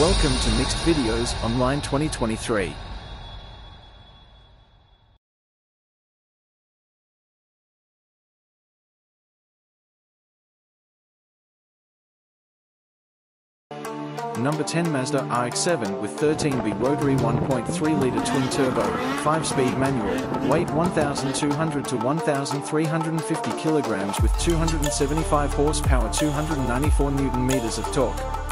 Welcome to Mixed Videos Online 2023. Number 10 Mazda RX-7 with 13B rotary 1.3-litre twin-turbo, 5-speed manual, weight 1,200 to 1,350 kilograms with 275 horsepower 294 newton meters of torque.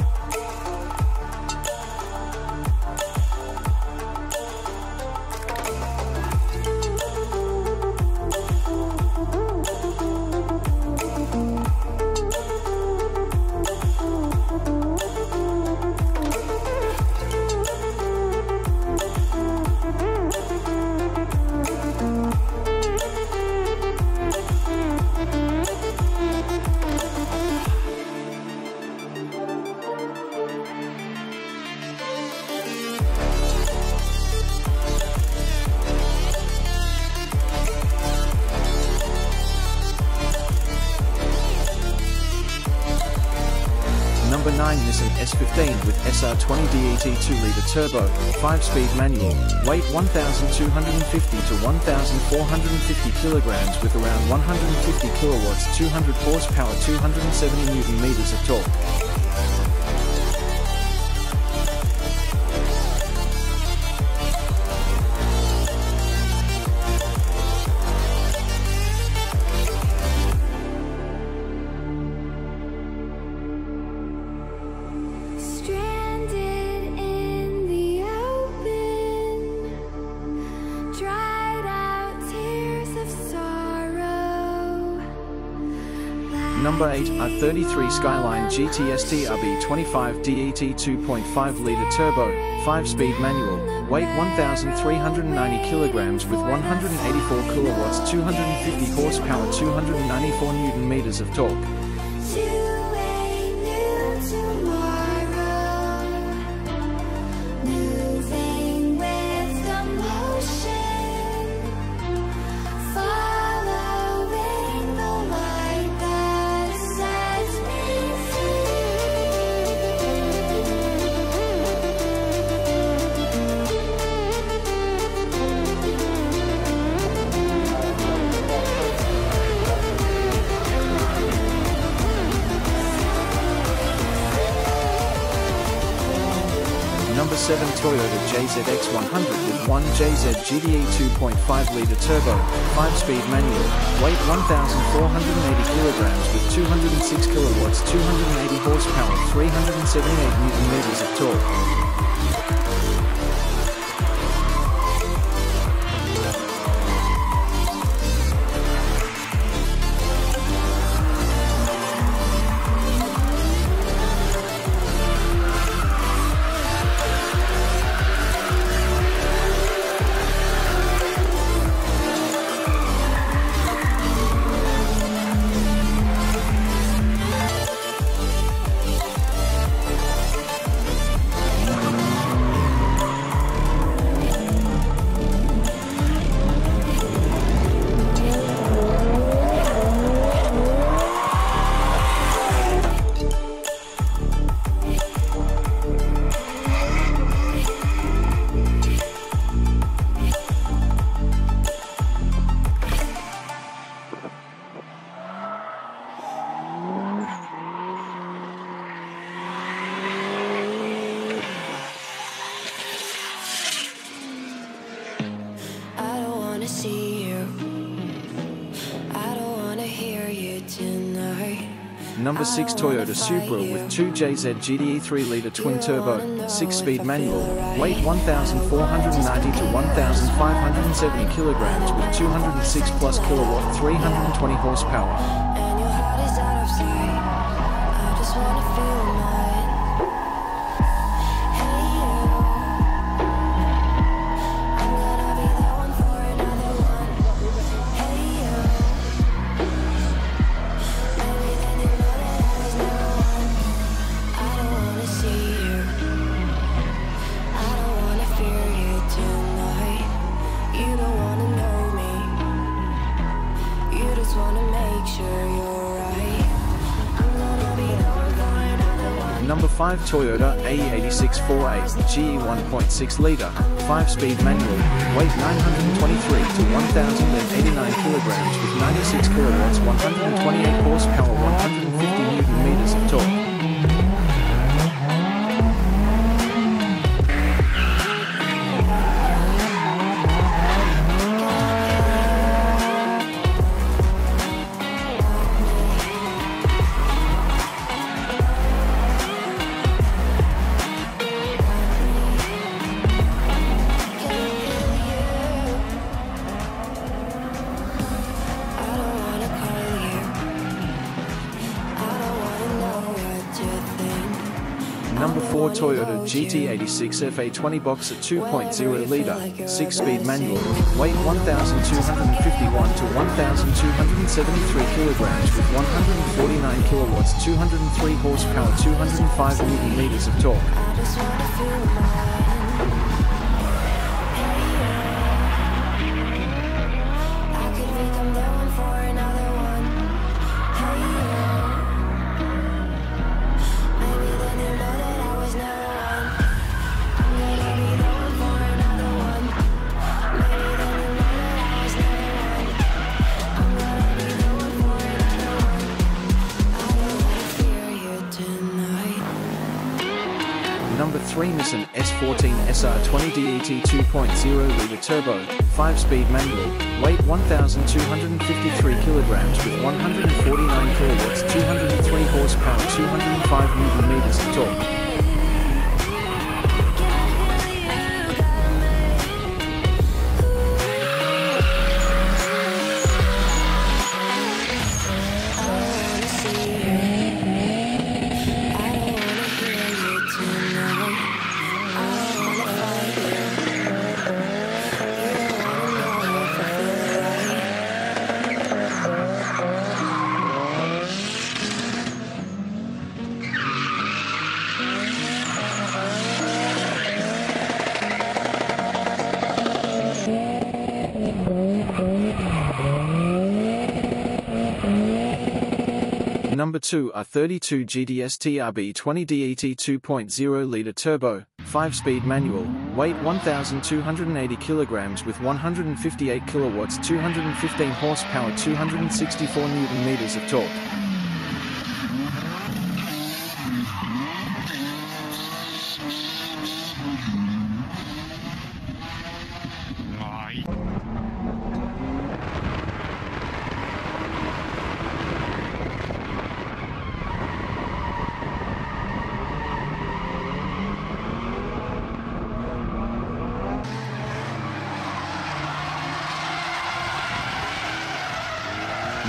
Number 9 Nissan S15 with SR20 DET 2-litre turbo, 5-speed manual, weight 1,250 to 1,450 kilograms with around 150 kilowatts 200 horsepower 270 newton meters of torque. Number 8 R33 Skyline GTST RB25 DET 2.5-litre turbo, 5-speed manual, weight 1,390 kilograms with 184 kilowatts 250 horsepower 294 newton meters of torque. Seven Toyota JZX100 with one JZ GTE 2.5-litre turbo, 5-speed manual, weight 1,480 kilograms with 206 kilowatts, 280 horsepower, 378 newton meters of torque. Number 6 Toyota Supra with 2 JZ GTE 3-litre twin-turbo, 6-speed manual, weight 1,490 to 1,570 kilograms with 206 plus kilowatt 320 horsepower. Number 5 Toyota AE8648 GE 1.6 liter, 5-speed manual, weight 923 to 1089 kilograms with 96 kilowatts, 128 horsepower, 150 newton meters of torque. Number 4 Toyota GT86 FA20 boxer 2.0 liter, 6-speed manual, weight 1,251 to 1,273 kilograms with 149 kilowatts, 203 horsepower, 205 newton meters of torque. 14 SR20DET 2.0 liter turbo, 5-speed manual, weight 1,253 kilograms with 149 kilowatts, 203 horsepower, 205 newton meters of torque. Number 2 R32 GDS TRB 20 DET 2.0 liter turbo, 5-speed manual, weight 1,280 kilograms with 158 kilowatts, 215 horsepower, 264 newton meters of torque.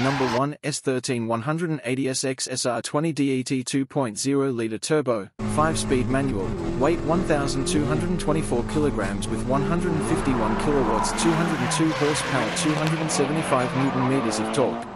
Number 1 S13 180SX SR20 DET 2.0 liter turbo, 5-speed manual, weight 1,224 kilograms with 151 kilowatts, 202 horsepower, 275 newton meters of torque.